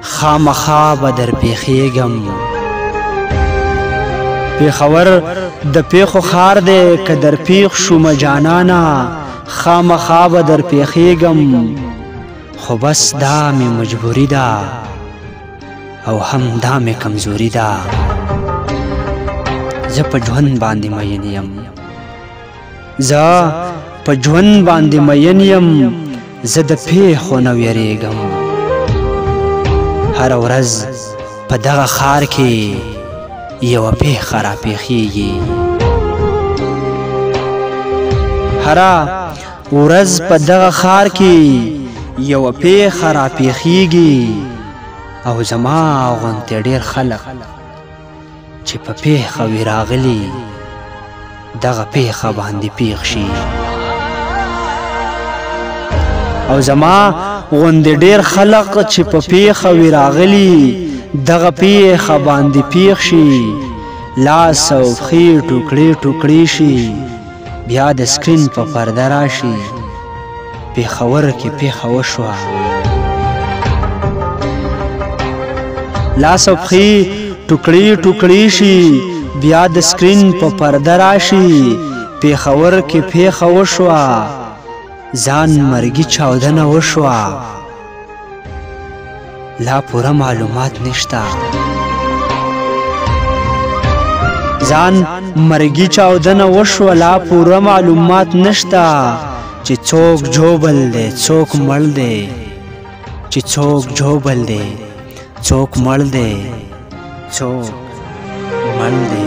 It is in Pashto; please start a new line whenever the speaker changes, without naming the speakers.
خامخا به در پیښیږم پیښور د پیښو خار دی که در پیښ شوم جانانا خامخا به در پیښیږم خو بس دا می مجبوری ده او هم دا می کمزوری ده زه په ژوند باندې مین یم زه په ژوند باندې مین یم زه د پیښو نه ویریږم هر ورځ په دغه خار کې یو پیښه را پیښیږي هر ورځ په دغه خار کې یو پیښه را پیښیږي او زما غونته ډیر خلک چې په پیښه وی راغلی دغه پیښه باندې پیښ شي او زما غوندې ډیر خلق چې په پیښه وی راغلی دغه پیښه باندې پیښ شي لاس او پښې ټوکړې ټوکړې شي بیا د سکرین په پرده راشي پیښور کې پیښه وشوه لاس او پښې ټوکړي ټوکړي شي بیا د سکرین په پرده راشي پیښور کې پیښه وشوه ځان مرګي چاودنه وشوه لا پوره معلومات نشته ځان مرګي چاودنه وشو لا پوره معلومات نشته چې څوک جوبل دی څوک مړ دی چې څوک جوبل دی څوک مړ دی څوک مړ دی